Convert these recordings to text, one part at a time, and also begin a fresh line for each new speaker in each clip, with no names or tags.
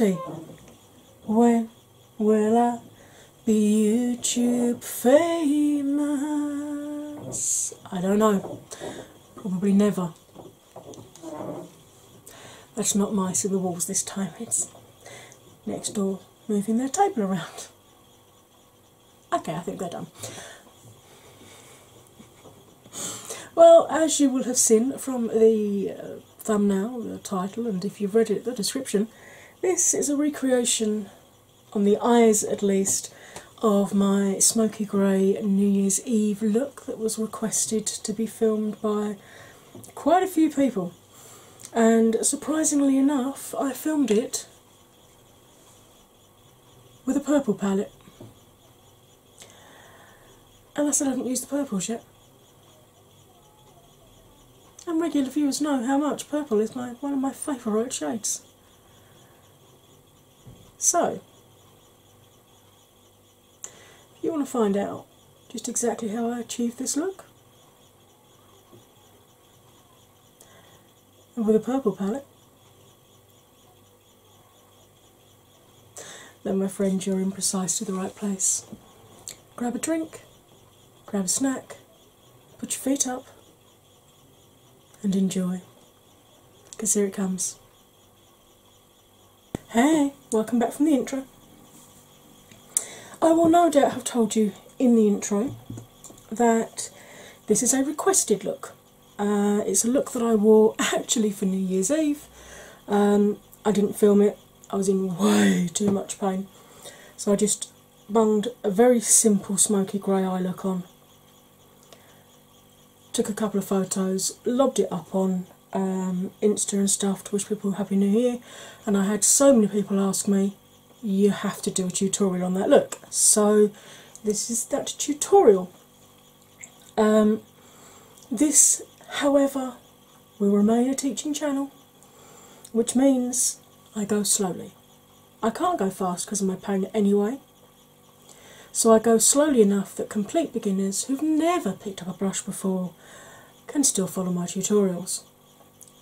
4F When will I be YouTube famous? I don't know. Probably never. That's not mice in the walls this time, it's next door moving their table around. Okay, I think they're done. Well, as you will have seen from the uh, thumbnail, the title, and if you've read it, the description, this is a recreation, on the eyes at least, of my smoky grey New Year's Eve look that was requested to be filmed by quite a few people. And surprisingly enough, I filmed it with a purple palette. And I still haven't used the purples yet. And regular viewers know how much purple is my one of my favourite shades. So, if you want to find out just exactly how I achieved this look, and with a purple palette, then my friend, you're in precisely the right place. Grab a drink, grab a snack, put your feet up, and enjoy. Because here it comes. Hey, welcome back from the intro. I will no doubt have told you in the intro that this is a requested look. Uh, it's a look that I wore actually for New Year's Eve. Um, I didn't film it, I was in way too much pain. So I just bunged a very simple smoky grey eye look on. Took a couple of photos, lobbed it up on um, Insta and stuff to wish people Happy New Year, and I had so many people ask me, You have to do a tutorial on that look. So, this is that tutorial. Um, this, however, will remain a teaching channel, which means I go slowly. I can't go fast because of my pain anyway, so I go slowly enough that complete beginners who've never picked up a brush before can still follow my tutorials.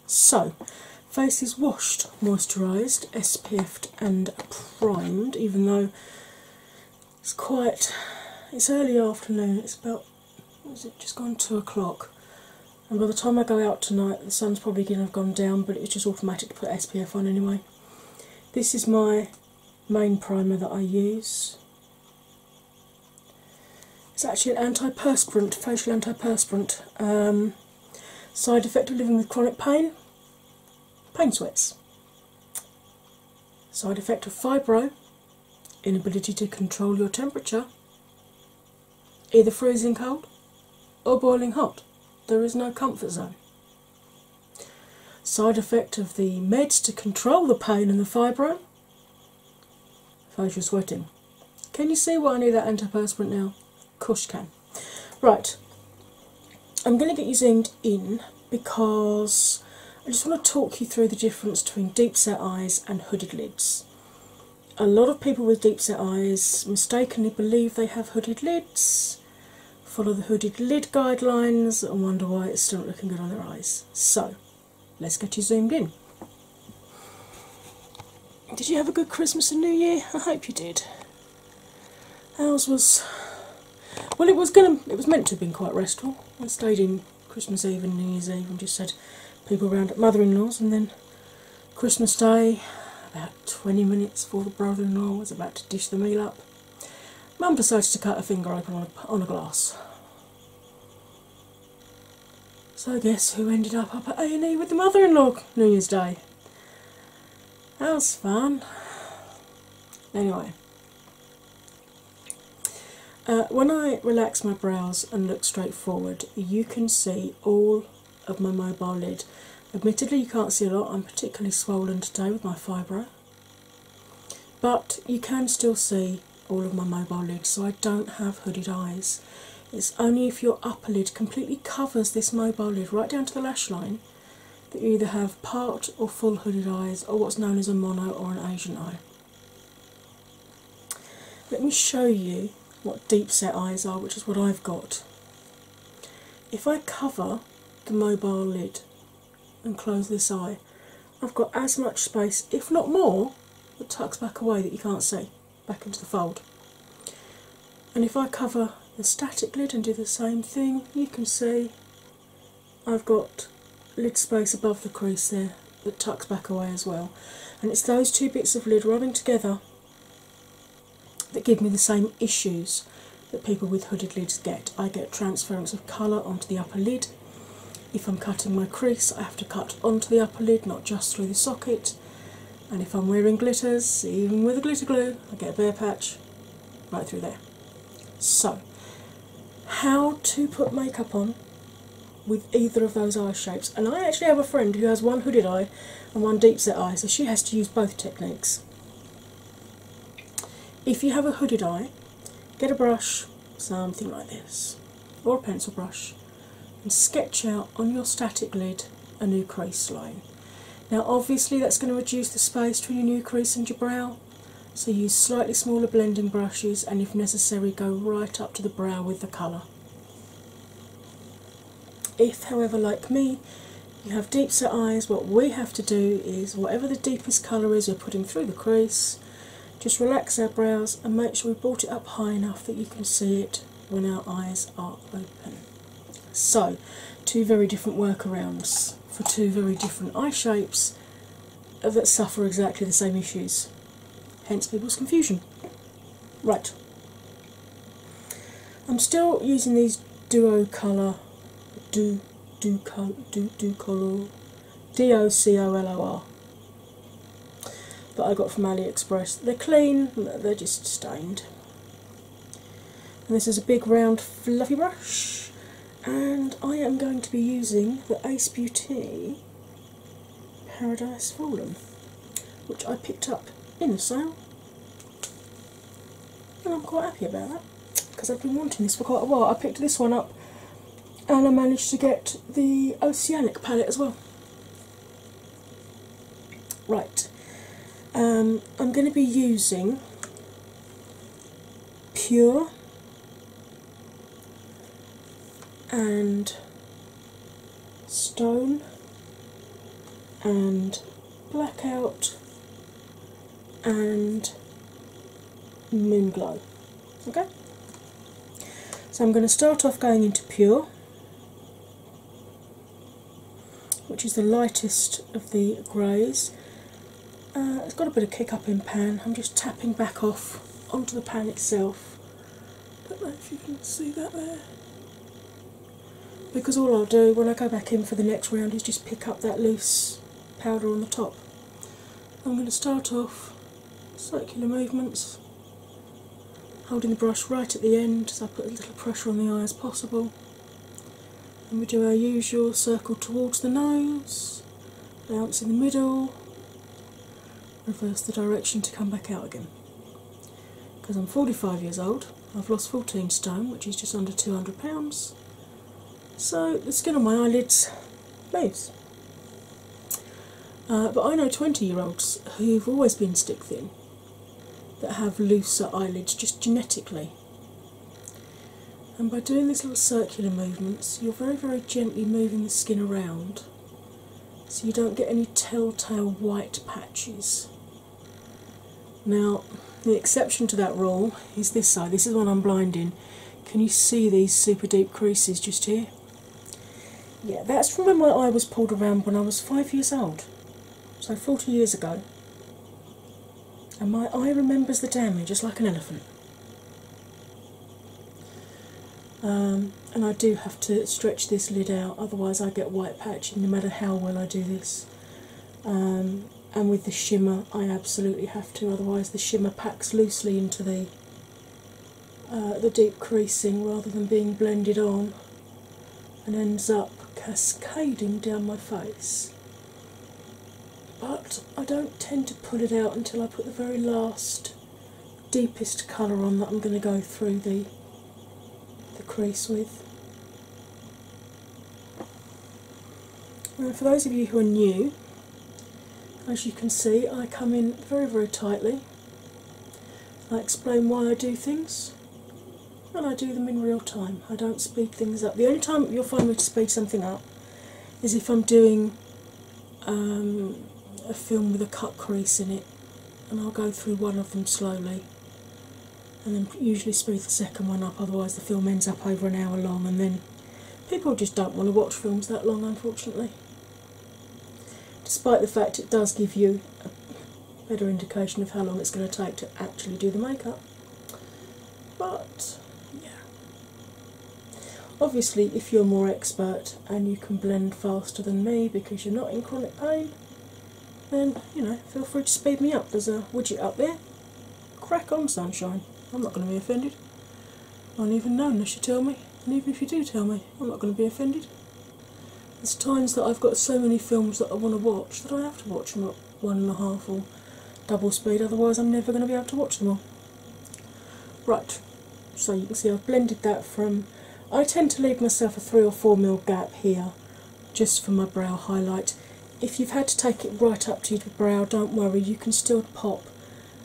So, face is washed, moisturised, SPF'd, and primed, even though it's quite it's early afternoon, it's about was it just gone two o'clock. And by the time I go out tonight, the sun's probably going to have gone down, but it's just automatic to put SPF on anyway. This is my main primer that I use. It's actually an antiperspirant, facial antiperspirant. Um, side effect of living with chronic pain pain sweats. Side effect of fibro inability to control your temperature, either freezing cold or boiling hot. There is no comfort zone. Side effect of the meds to control the pain and the fibro facial sweating. Can you see why I need that antiperspirant now? Of course you can. Right, I'm going to get you zoomed in because I just want to talk you through the difference between deep set eyes and hooded lids. A lot of people with deep set eyes mistakenly believe they have hooded lids, follow the hooded lid guidelines, and wonder why it's still not looking good on their eyes. So, let's get you zoomed in. Did you have a good Christmas and New Year? I hope you did. Ours was well, it was gonna. It was meant to have been quite restful. I stayed in Christmas Eve and New Year's Eve and just had people around at mother-in-law's, and then Christmas Day, about twenty minutes before the brother-in-law was about to dish the meal up, Mum decided to cut her finger open on a, on a glass. So guess who ended up up at A and E with the mother-in-law New Year's Day? That was fun. Anyway, uh, when I relax my brows and look straight forward, you can see all of my mobile lid. Admittedly, you can't see a lot, I'm particularly swollen today with my fibro, but you can still see all of my mobile lid, so I don't have hooded eyes. It's only if your upper lid completely covers this mobile lid right down to the lash line that you either have part or full hooded eyes or what's known as a mono or an Asian eye. Let me show you what deep set eyes are, which is what I've got. If I cover the mobile lid and close this eye, I've got as much space, if not more, that tucks back away that you can't see, back into the fold. And if I cover the static lid and do the same thing, you can see I've got lid space above the crease there that tucks back away as well. And it's those two bits of lid rubbing together that give me the same issues that people with hooded lids get. I get transference of colour onto the upper lid. If I'm cutting my crease, I have to cut onto the upper lid, not just through the socket. And if I'm wearing glitters, even with a glitter glue, I get a bare patch right through there. So, how to put makeup on with either of those eye shapes. And I actually have a friend who has one hooded eye and one deep set eye, so she has to use both techniques. If you have a hooded eye, get a brush, something like this, or a pencil brush, and sketch out on your static lid a new crease line. Now, obviously, that's going to reduce the space between your new crease and your brow, so use slightly smaller blending brushes, and if necessary, go right up to the brow with the colour. If, however, like me, you have deep set eyes, what we have to do is whatever the deepest colour is we're putting through the crease, just relax our brows and make sure we brought it up high enough that you can see it when our eyes are open. So, two very different workarounds for two very different eye shapes that suffer exactly the same issues, hence people's confusion. Right, I'm still using these duo colour do do do do color D O C O L O R that I got from AliExpress. They're clean, they're just stained. And this is a big round fluffy brush, and I am going to be using the Ace Beauty Paradise Fallen, which I picked up in the sale, and I'm quite happy about that because I've been wanting this for quite a while. I picked this one up and I managed to get the Oceanic palette as well. Right, um, I'm going to be using Pure and Stone and Blackout and Moonglow. Okay, so I'm going to start off going into Pure which is the lightest of the greys. Uh, it's got a bit of kick up in pan. I'm just tapping back off onto the pan itself. Don't know if you can see that there. Because all I'll do when I go back in for the next round is just pick up that loose powder on the top. I'm going to start off circular movements, holding the brush right at the end so I put as little pressure on the eye as possible. And we do our usual circle towards the nose, bounce in the middle, reverse the direction to come back out again. Because I'm 45 years old, I've lost 14 stone, which is just under 200 pounds. So the skin on my eyelids moves. Uh, but I know 20 year olds who've always been stick thin that have looser eyelids just genetically. And by doing these little circular movements, you're very, very gently moving the skin around so you don't get any telltale white patches. Now, the exception to that rule is this side. This is the one I'm blind in. Can you see these super deep creases just here? Yeah, that's from when my eye was pulled around when I was five years old, so 40 years ago. And my eye remembers the damage just like an elephant. Um, and I do have to stretch this lid out, otherwise, I get white patching no matter how well I do this. Um, and with the shimmer, I absolutely have to, otherwise, the shimmer packs loosely into the uh, the deep creasing rather than being blended on and ends up cascading down my face. But I don't tend to pull it out until I put the very last, deepest colour on that I'm going to go through the the crease with. Now, for those of you who are new, as you can see, I come in very, very tightly. I explain why I do things, and I do them in real time. I don't speed things up. The only time you'll find me to speed something up is if I'm doing um, a film with a cut crease in it, and I'll go through one of them slowly and then usually speed the second one up, otherwise, the film ends up over an hour long, and then people just don't want to watch films that long, unfortunately. Despite the fact it does give you a better indication of how long it's going to take to actually do the makeup. But, yeah. Obviously, if you're more expert and you can blend faster than me because you're not in chronic pain, then you know, feel free to speed me up. There's a widget up there. Crack on, sunshine. I'm not going to be offended. I won't even know unless you tell me. And even if you do tell me, I'm not going to be offended. There's times that I've got so many films that I want to watch that I have to watch them at one and a half or double speed, otherwise, I'm never going to be able to watch them all. Right, so you can see I've blended that from. I tend to leave myself a 3 or 4 mil gap here just for my brow highlight. If you've had to take it right up to your brow, don't worry, you can still pop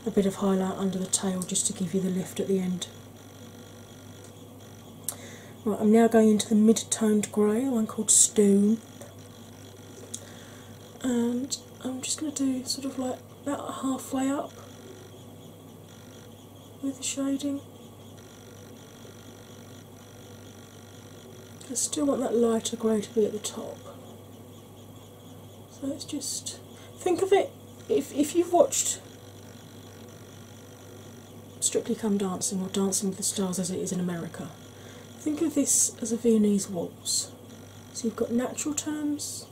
a bit of highlight under the tail just to give you the lift at the end. Right, I'm now going into the mid toned grey, one called Stone. And I'm just going to do sort of like about halfway up with the shading. I still want that lighter grey to be at the top. So it's just think of it if if you've watched Strictly Come Dancing or Dancing with the Stars as it is in America. Think of this as a Viennese waltz. So you've got natural turns,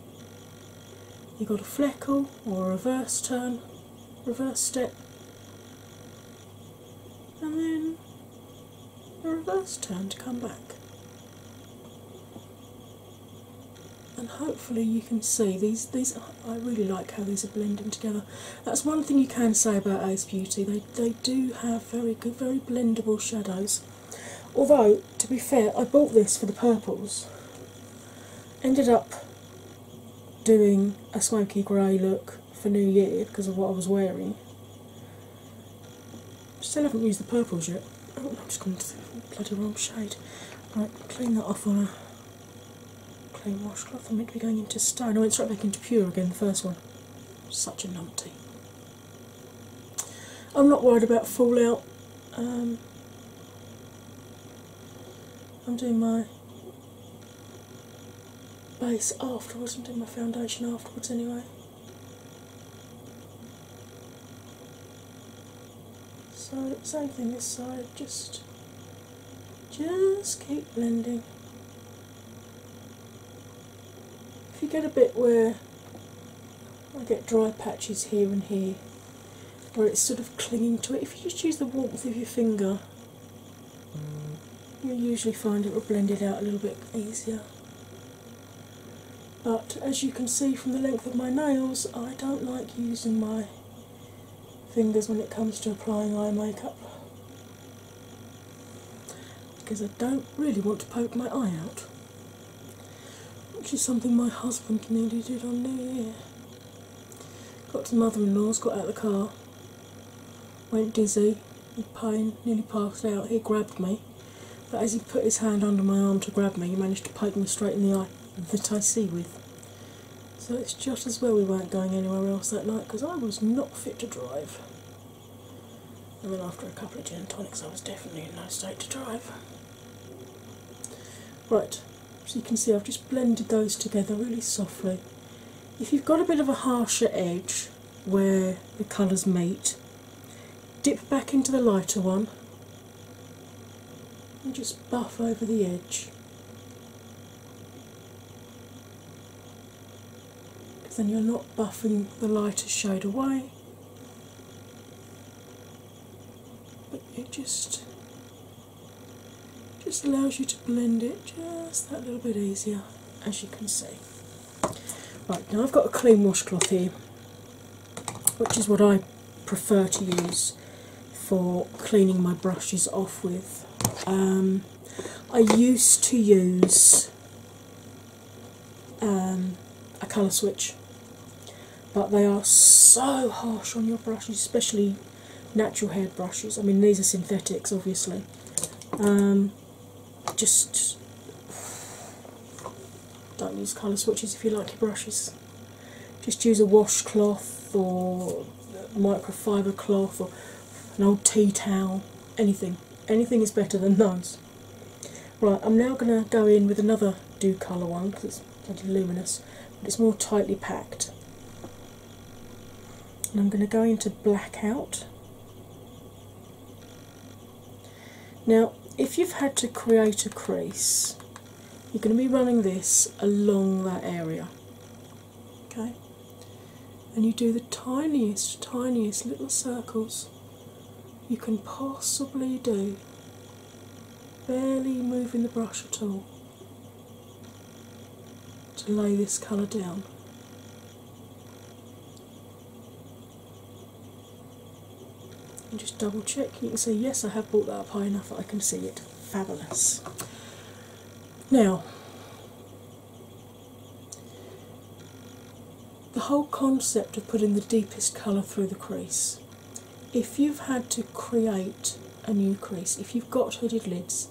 you've got a fleckerl or a reverse turn, reverse step, and then a reverse turn to come back. and hopefully you can see these these I really like how these are blending together. That's one thing you can say about Ace Beauty. They they do have very good, very blendable shadows. Although, to be fair, I bought this for the purples. Ended up doing a smoky grey look for New Year because of what I was wearing. Still haven't used the purples yet. Oh, I'm just going to the bloody wrong shade. Right, clean that off on a clean washcloth. I'm meant to be going into stone. I went straight back into pure again, the first one. Such a numpty. I'm not worried about fallout. Um, I'm doing my base afterwards. I'm doing my foundation afterwards anyway. So same thing this side, just just keep blending. if you get a bit where I get dry patches here and here, where it's sort of clinging to it, if you just use the warmth of your finger, you'll usually find it will blend it out a little bit easier. But as you can see from the length of my nails, I don't like using my fingers when it comes to applying eye makeup because I don't really want to poke my eye out which is something my husband nearly did on New Year. Got to mother in law's, got out of the car, went dizzy, in pain, nearly passed out. He grabbed me, but as he put his hand under my arm to grab me, he managed to poke me straight in the eye that I see with. So it's just as well we weren't going anywhere else that night because I was not fit to drive. And then after a couple of gin tonics, I was definitely in no state to drive. Right, so you can see I've just blended those together really softly. If you've got a bit of a harsher edge where the colours meet, dip back into the lighter one and just buff over the edge. Because then you're not buffing the lighter shade away, but it just just allows you to blend it just that little bit easier, as you can see. Right, now I've got a clean washcloth here, which is what I prefer to use for cleaning my brushes off with. Um, I used to use um, a colour switch, but they are so harsh on your brushes, especially natural hair brushes. I mean, these are synthetics, obviously. Um, just don't use colour switches if you like your brushes just use a washcloth or microfiber cloth or an old tea towel, anything. Anything is better than those. Right, I'm now going to go in with another dew colour one because it's bloody luminous, but it's more tightly packed. And I'm going to go into blackout. Now, if you've had to create a crease, you're going to be running this along that area. Okay? And you do the tiniest, tiniest little circles you can possibly do, barely moving the brush at all to lay this colour down. And just double check. You can see, yes, I have brought that up high enough that I can see it. Fabulous. Now, the whole concept of putting the deepest colour through the crease. If you've had to create a new crease, if you've got hooded lids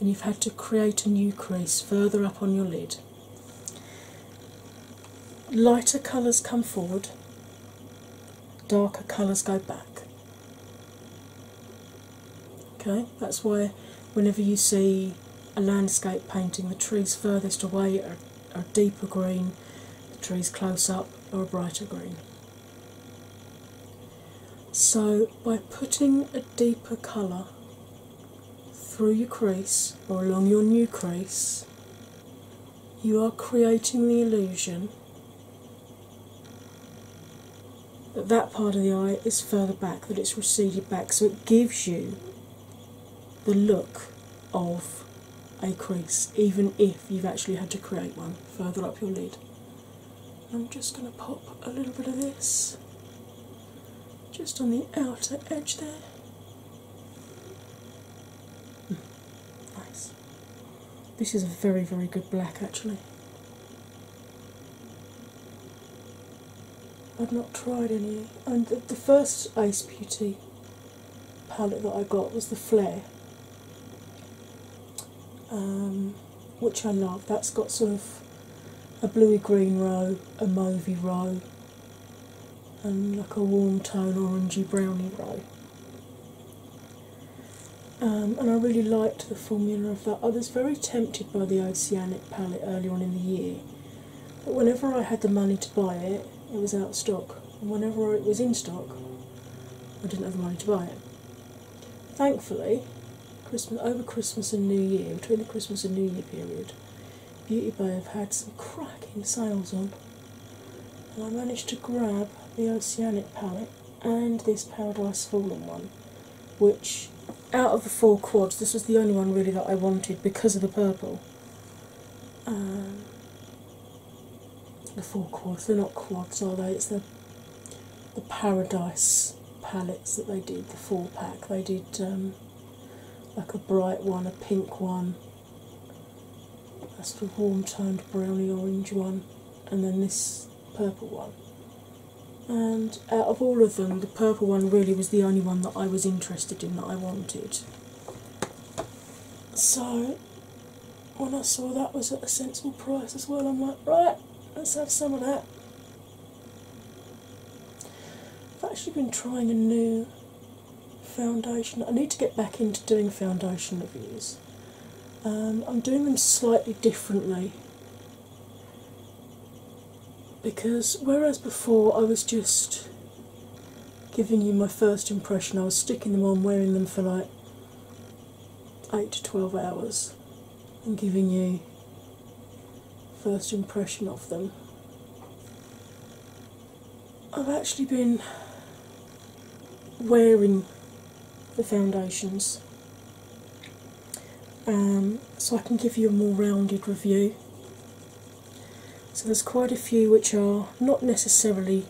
and you've had to create a new crease further up on your lid, lighter colours come forward, darker colours go back. Okay, that's why whenever you see a landscape painting, the trees furthest away are, are deeper green, the trees close up are a brighter green. So, by putting a deeper colour through your crease or along your new crease, you are creating the illusion that that part of the eye is further back, that it's receded back, so it gives you the look of a crease, even if you've actually had to create one further up your lid. I'm just going to pop a little bit of this just on the outer edge there. Hmm, nice. This is a very, very good black actually. I've not tried any, and the first Ace Beauty palette that I got was the Flare, um, which I love. That's got sort of a bluey green row, a mauvey row, and like a warm tone orangey browny row. Um, and I really liked the formula of that. I was very tempted by the Oceanic palette early on in the year, but whenever I had the money to buy it, it was out of stock. And whenever it was in stock, I didn't have the money to buy it. Thankfully, Christmas over Christmas and New Year, between the Christmas and New Year period, Beauty Bay have had some cracking sales on, and I managed to grab the Oceanic palette and this Paradise Fallen one, which out of the four quads, this was the only one really that I wanted because of the purple. Um, the four quads, they're not quads, are they? It's the the Paradise palettes that they did, the four pack. They did um, like a bright one, a pink one, a sort of warm toned browny orange one, and then this purple one. And out of all of them, the purple one really was the only one that I was interested in, that I wanted. So, when I saw that was at a sensible price as well, I'm like, right, let's have some of that. I've actually been trying a new foundation. I need to get back into doing foundation reviews. Um, I'm doing them slightly differently because whereas before I was just giving you my first impression, I was sticking them on, wearing them for like 8 to 12 hours, and giving you first impression of them. I've actually been wearing the foundations um, so I can give you a more rounded review. So, there's quite a few which are not necessarily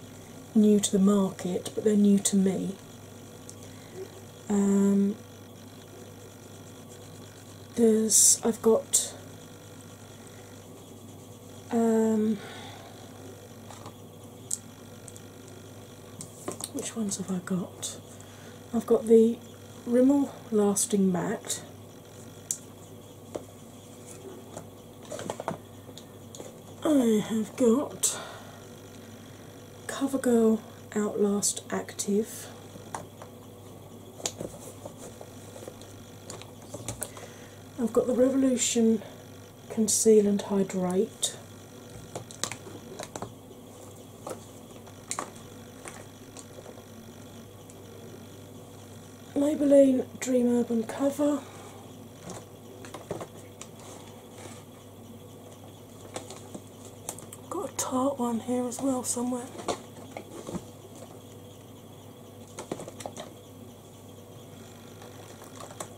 new to the market, but they're new to me. Um, there's I've got um, which ones have I got? I've got the Rimmel Lasting Matte. I have got CoverGirl Outlast Active. I've got the Revolution Conceal and Hydrate. Maybelline Dream Urban Cover. Got a Tarte one here as well somewhere.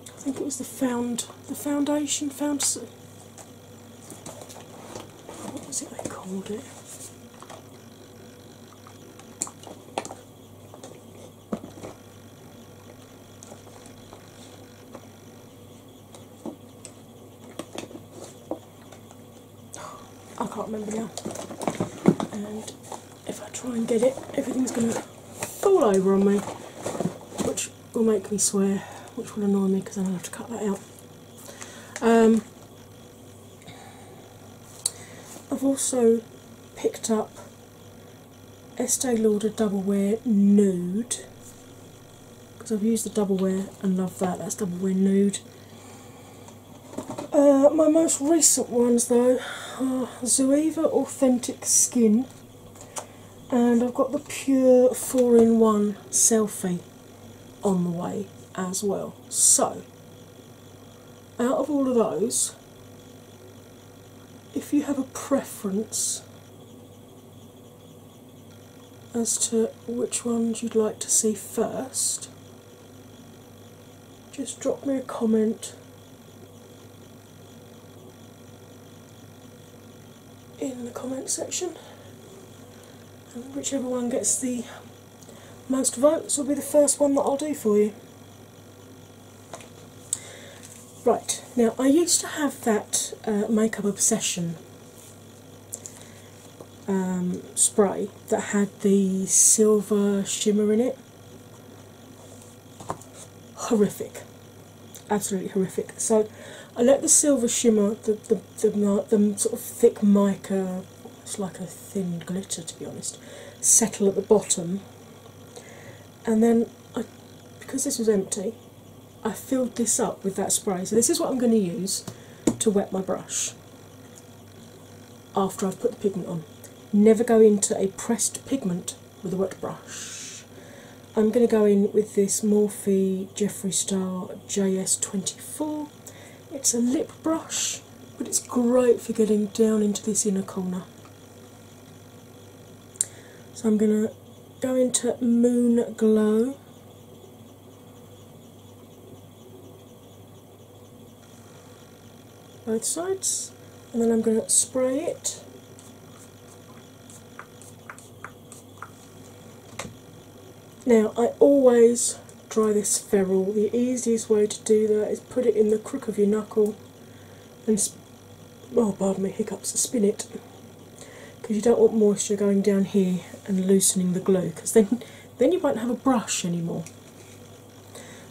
I think it was the found the foundation found what was it they called it? I can't remember now. And if I try and get it, everything's going to fall over on me, which will make me swear, which will annoy me because then I'll have to cut that out. Um, I've also picked up Estee Lauder Double Wear Nude because I've used the Double Wear and love that. That's Double Wear Nude. Uh, my most recent ones though Zoeva Authentic Skin, and I've got the PUR 4 in 1 selfie on the way as well. So, out of all of those, if you have a preference as to which ones you'd like to see first, just drop me a comment in the comment section. And whichever one gets the most votes will be the first one that I'll do for you. Right, now I used to have that uh, Makeup Obsession um, spray that had the silver shimmer in it. Horrific, absolutely horrific. So I let the silver shimmer, the the, the, the sort of thick mica, it's like a thin glitter to be honest, settle at the bottom. And then, I, because this was empty, I filled this up with that spray. So, this is what I'm going to use to wet my brush after I've put the pigment on. Never go into a pressed pigment with a wet brush. I'm going to go in with this Morphe Jeffree Star JS24. It's a lip brush, but it's great for getting down into this inner corner. So I'm going to go into Moon Glow. Both sides, and then I'm going to spray it. Now, I always dry this ferrule. The easiest way to do that is put it in the crook of your knuckle and, oh, pardon me, hiccups, spin it because you don't want moisture going down here and loosening the glue because then, then you won't have a brush anymore.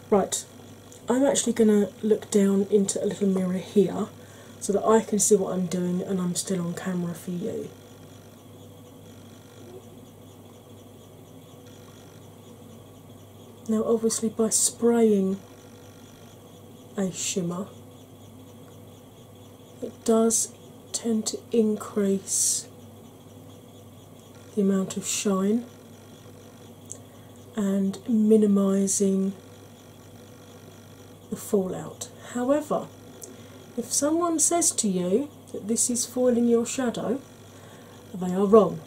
Right, I'm actually going to look down into a little mirror here so that I can see what I'm doing and I'm still on camera for you. Now, obviously, by spraying a shimmer, it does tend to increase the amount of shine and minimizing the fallout. However, if someone says to you that this is foiling your shadow, they are wrong.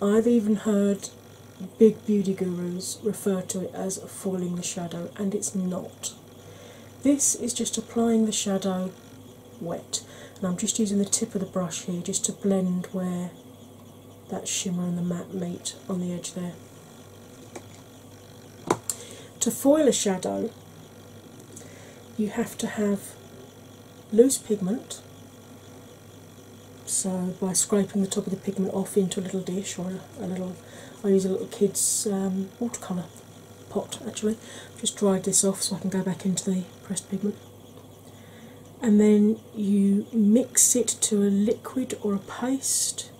I've even heard big beauty gurus refer to it as foiling the shadow, and it's not. This is just applying the shadow wet, and I'm just using the tip of the brush here just to blend where that shimmer and the matte meet on the edge there. To foil a shadow, you have to have loose pigment. So, by scraping the top of the pigment off into a little dish or a little, I use a little kid's um, watercolour pot actually. Just dried this off so I can go back into the pressed pigment. And then you mix it to a liquid or a paste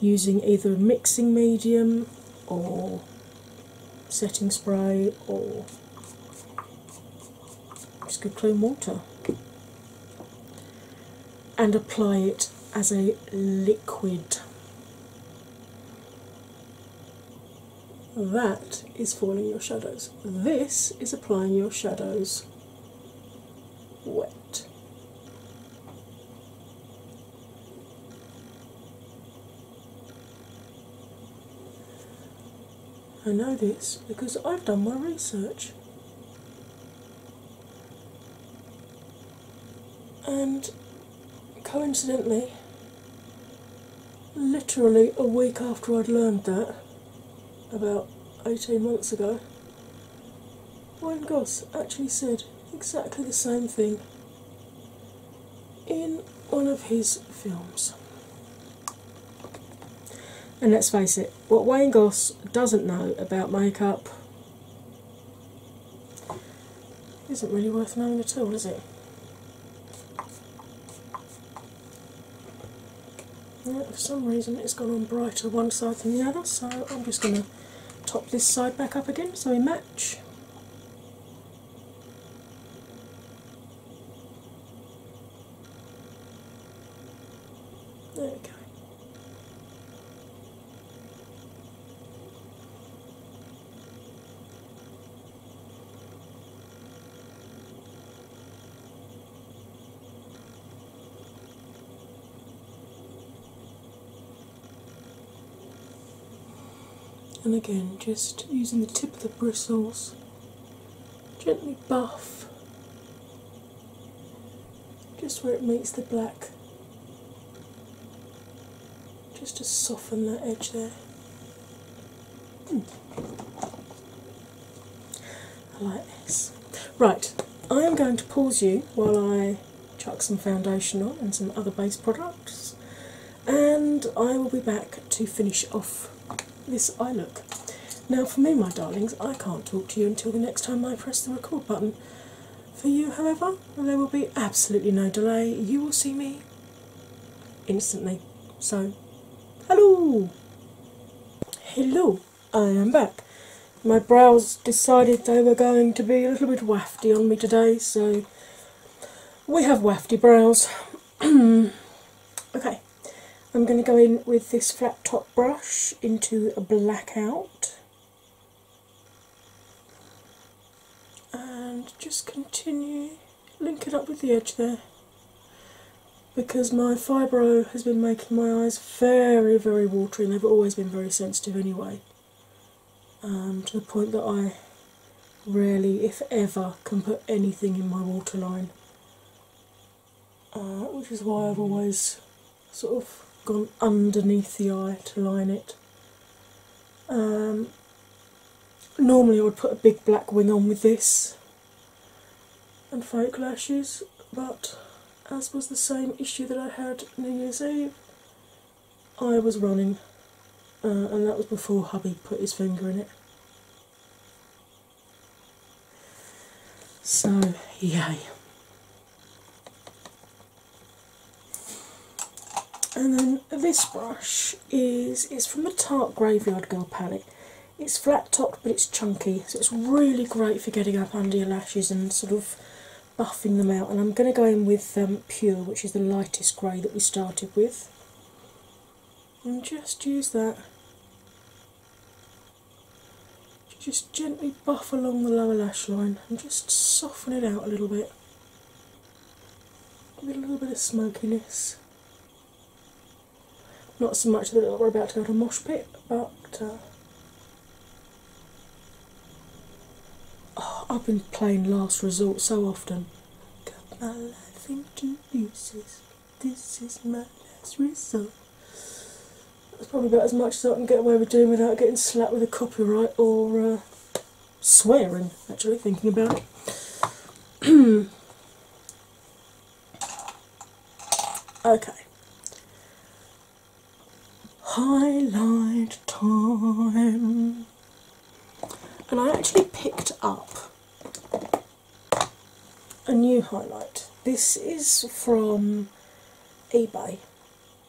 using either a mixing medium or setting spray or just good clean water and apply it as a liquid. That is foiling your shadows. This is applying your shadows wet. I know this because I've done my research. And coincidentally, literally a week after I'd learned that, about 18 months ago, Wayne Goss actually said exactly the same thing in one of his films. And let's face it, what Wayne Goss doesn't know about makeup isn't really worth knowing at all, is it? Yeah, for some reason it's gone on brighter one side than the other, so I'm just going to top this side back up again so we match. There we go. And again, just using the tip of the bristles, gently buff just where it meets the black, just to soften that edge there. Hmm. I like this. Right, I am going to pause you while I chuck some foundation on and some other base products, and I will be back to finish off this eye look. Now, for me, my darlings, I can't talk to you until the next time I press the record button. For you, however, there will be absolutely no delay. You will see me instantly. So, hello! Hello, I am back. My brows decided they were going to be a little bit wafty on me today, so we have wafty brows. I'm going to go in with this flat top brush into a blackout and just continue linking up with the edge there because my fibro has been making my eyes very, very watery and they've always been very sensitive anyway. Um, to the point that I rarely, if ever, can put anything in my waterline. Uh, which is why I've always sort of gone underneath the eye to line it. Um, normally, I would put a big black wing on with this and fake lashes, but as was the same issue that I had New Year's Eve, I was running, uh, and that was before hubby put his finger in it. So, yay. And then this brush is is from the Tarte Graveyard Girl palette. It's flat topped but it's chunky, so it's really great for getting up under your lashes and sort of buffing them out. And I'm going to go in with um, Pure, which is the lightest grey that we started with, and just use that to just gently buff along the lower lash line and just soften it out a little bit. Give it a little bit of smokiness. Not so much that we're about to go to a mosh pit, but uh, oh, I've been playing Last Resort so often. Cut my life into pieces. This is my last resort. That's probably about as much as I can get away with doing without getting slapped with a copyright or uh, swearing, actually, thinking about it. okay highlight time. And I actually picked up a new highlight. This is from eBay.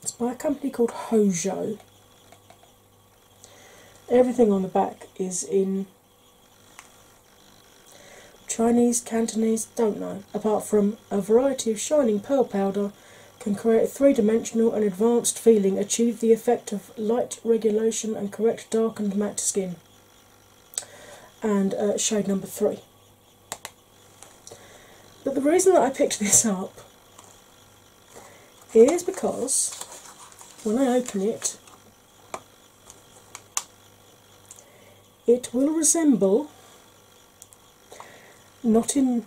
It's by a company called Hojo. Everything on the back is in Chinese, Cantonese, don't know, apart from a variety of shining pearl powder can create a three dimensional and advanced feeling, achieve the effect of light regulation, and correct darkened matte skin. And uh, shade number three. But the reason that I picked this up is because when I open it, it will resemble, not in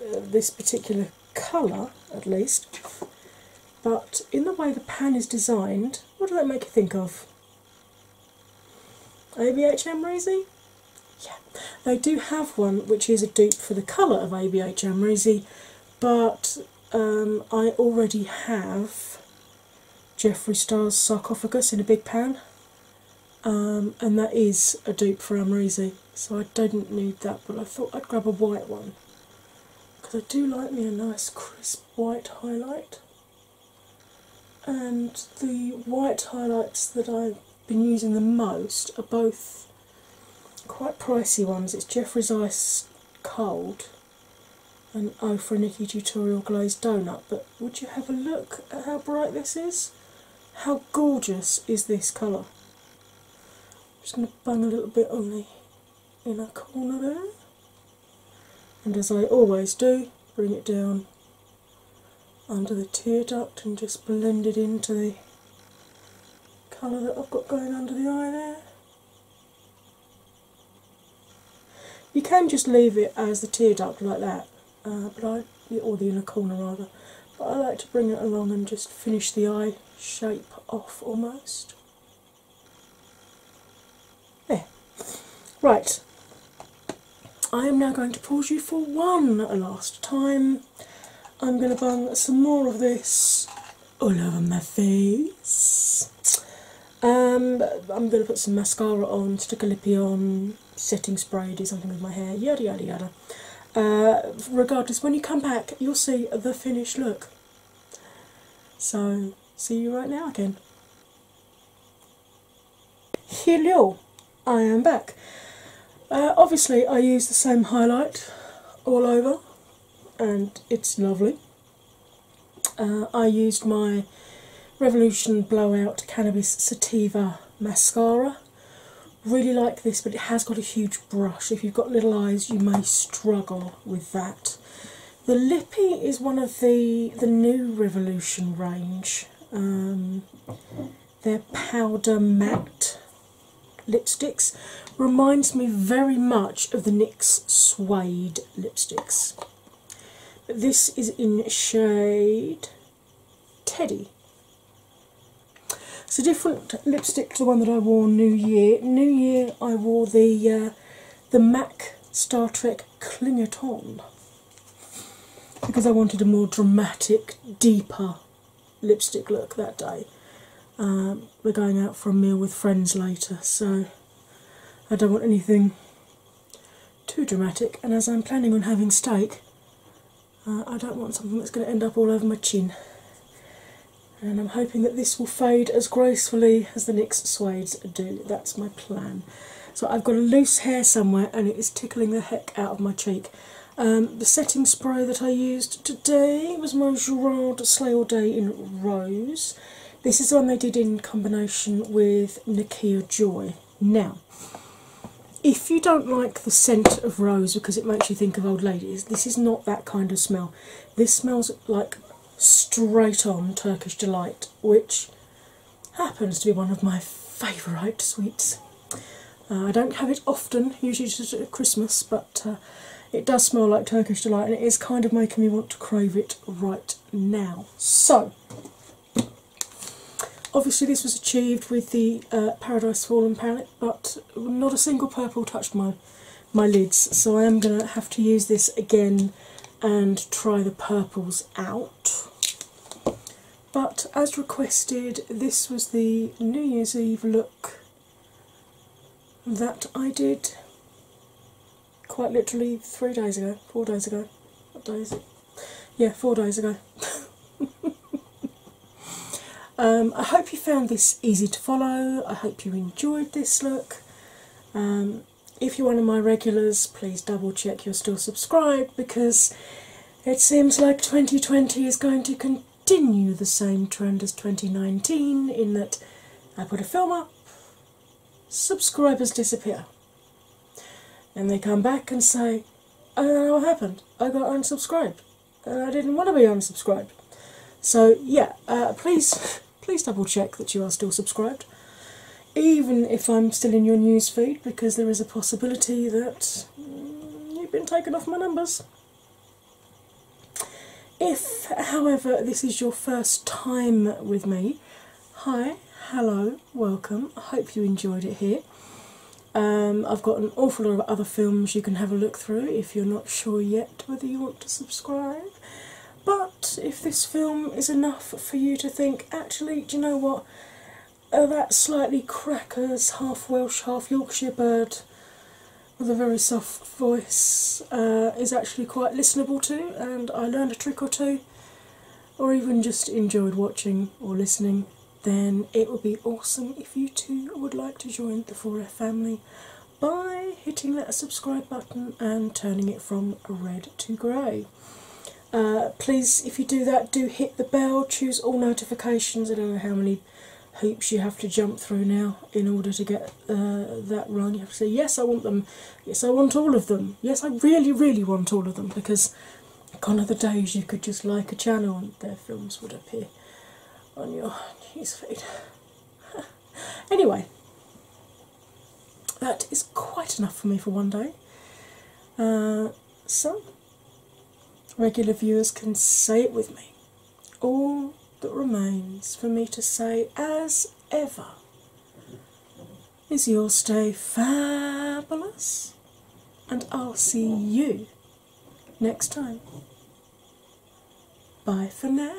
uh, this particular colour at least, but in the way the pan is designed, what does that make you think of? ABH Amrezy? Yeah, they do have one which is a dupe for the colour of ABH Amrezy, but um, I already have Jeffree Star's sarcophagus in a big pan, um, and that is a dupe for Amrezy, so I didn't need that, but I thought I'd grab a white one because I do like me a nice crisp white highlight. And the white highlights that I've been using the most are both quite pricey ones. It's Jeffree's Ice Cold and Ofra Nikki Tutorial Glazed Donut. But would you have a look at how bright this is? How gorgeous is this colour? I'm just going to bang a little bit on the inner corner there. And as I always do, bring it down under the tear duct and just blend it into the colour that I've got going under the eye there. You can just leave it as the tear duct like that, uh, but I, or the inner corner rather, but I like to bring it along and just finish the eye shape off almost. There. Right. I am now going to pause you for one last time I'm going to bung some more of this all over my face. Um, I'm going to put some mascara on, stick a lippy on, setting spray, do something with my hair, yada yada yada. Uh, regardless, when you come back, you'll see the finished look. So, see you right now again. Hello, I am back. Uh, obviously, I use the same highlight all over and it's lovely. Uh, I used my Revolution Blowout Cannabis Sativa mascara. Really like this, but it has got a huge brush. If you've got little eyes, you may struggle with that. The Lippy is one of the the new Revolution range. Um, they're powder matte lipsticks. Reminds me very much of the NYX Suede lipsticks. This is in shade Teddy. It's a different lipstick to the one that I wore New Year. New Year, I wore the uh, the MAC Star Trek Clingaton because I wanted a more dramatic, deeper lipstick look that day. Um, we're going out for a meal with friends later, so I don't want anything too dramatic. And as I'm planning on having steak, uh, I don't want something that's going to end up all over my chin. And I'm hoping that this will fade as gracefully as the NYX Suedes do. That's my plan. So I've got a loose hair somewhere and it is tickling the heck out of my cheek. Um, the setting spray that I used today was my Gerard Slay All Day in Rose. This is one they did in combination with Nikkia Joy. Now, if you don't like the scent of rose because it makes you think of old ladies, this is not that kind of smell. This smells like straight on Turkish Delight, which happens to be one of my favourite sweets. Uh, I don't have it often, usually just at Christmas, but uh, it does smell like Turkish Delight and it is kind of making me want to crave it right now. So, Obviously, this was achieved with the uh, Paradise Fallen palette, but not a single purple touched my my lids, so I am going to have to use this again and try the purples out. But as requested, this was the New Year's Eve look that I did quite literally three days ago, four days ago. What day is it? Yeah, four days ago. Um, I hope you found this easy to follow. I hope you enjoyed this look. Um, if you're one of my regulars, please double check you're still subscribed because it seems like 2020 is going to continue the same trend as 2019 in that I put a film up, subscribers disappear. And they come back and say, I don't know what happened. I got unsubscribed. And I didn't want to be unsubscribed. So yeah, uh, please please double check that you are still subscribed. Even if I'm still in your news feed, because there is a possibility that mm, you've been taken off my numbers. If, however, this is your first time with me, hi, hello, welcome. I hope you enjoyed it here. Um, I've got an awful lot of other films you can have a look through if you're not sure yet whether you want to subscribe. But if this film is enough for you to think, actually, do you know what? Uh, that slightly crackers, half Welsh, half Yorkshire bird with a very soft voice uh, is actually quite listenable to, and I learned a trick or two, or even just enjoyed watching or listening, then it would be awesome if you too would like to join the 4F family by hitting that subscribe button and turning it from red to grey. Uh, please, if you do that, do hit the bell, choose all notifications. I don't know how many hoops you have to jump through now in order to get uh, that run. You have to say, Yes, I want them. Yes, I want all of them. Yes, I really, really want all of them because gone are the days you could just like a channel and their films would appear on your newsfeed. anyway, that is quite enough for me for one day. Uh, so, regular viewers can say it with me. All that remains for me to say, as ever, is your stay fabulous, and I'll see you next time. Bye for now.